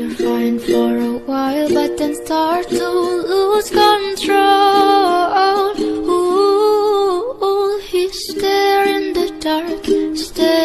You're fine for a while, but then start to lose control. Ooh, ooh, he's there in the dark, stare